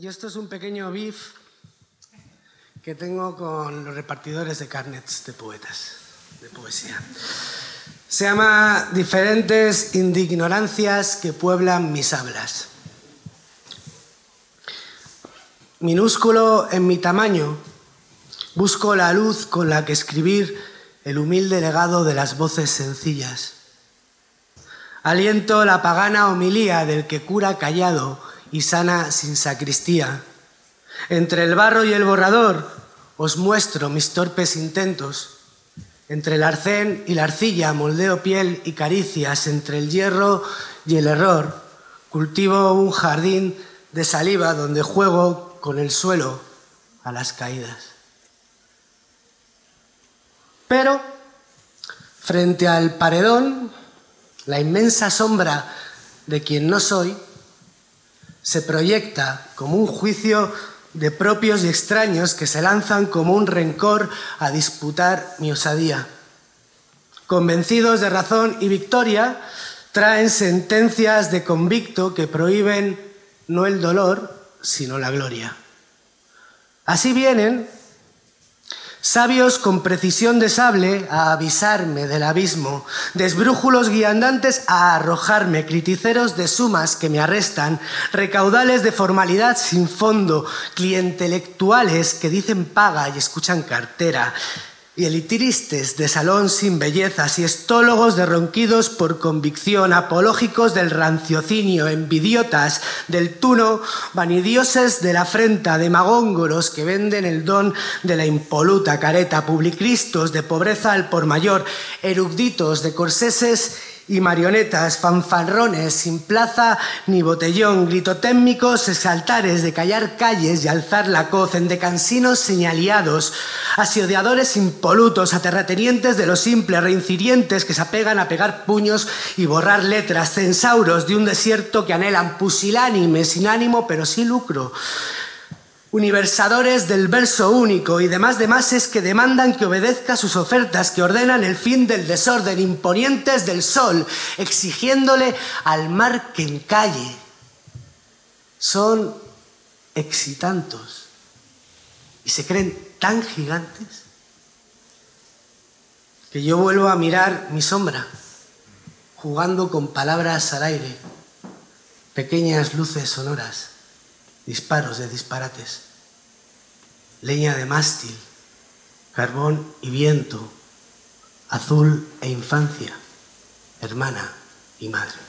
Y esto es un pequeño beef que tengo con los repartidores de carnets de poetas, de poesía. Se llama Diferentes indignorancias que pueblan mis hablas. Minúsculo en mi tamaño, busco la luz con la que escribir el humilde legado de las voces sencillas. Aliento la pagana homilía del que cura callado y sana sin sacristía. Entre el barro y el borrador os muestro mis torpes intentos. Entre el arcén y la arcilla moldeo piel y caricias. Entre el hierro y el error cultivo un jardín de saliva donde juego con el suelo a las caídas. Pero frente al paredón, la inmensa sombra de quien no soy, se proyecta como un juicio de propios y extraños que se lanzan como un rencor a disputar mi osadía. Convencidos de razón y victoria, traen sentencias de convicto que prohíben no el dolor, sino la gloria. Así vienen sabios con precisión de sable a avisarme del abismo, desbrújulos guiandantes a arrojarme, criticeros de sumas que me arrestan, recaudales de formalidad sin fondo, clientelectuales que dicen paga y escuchan cartera, y elitiristes de salón sin bellezas y estólogos de ronquidos por convicción, apológicos del ranciocinio, envidiotas del tuno, vanidioses de la afrenta, demagóngoros que venden el don de la impoluta careta, publicristos de pobreza al por mayor, eruditos de corseses y marionetas, fanfarrones sin plaza ni botellón, gritotécnicos, exaltares de callar calles y alzar la coz, en decansinos señaliados, asiodeadores impolutos, aterratenientes de lo simple, reincirientes que se apegan a pegar puños y borrar letras, censauros de un desierto que anhelan pusilánime, sin ánimo pero sin lucro, universadores del verso único y demás demases que demandan que obedezca sus ofertas, que ordenan el fin del desorden, imponientes del sol, exigiéndole al mar que encalle. Son excitantos y se creen tan gigantes que yo vuelvo a mirar mi sombra, jugando con palabras al aire, pequeñas luces sonoras disparos de disparates, leña de mástil, carbón y viento, azul e infancia, hermana y madre.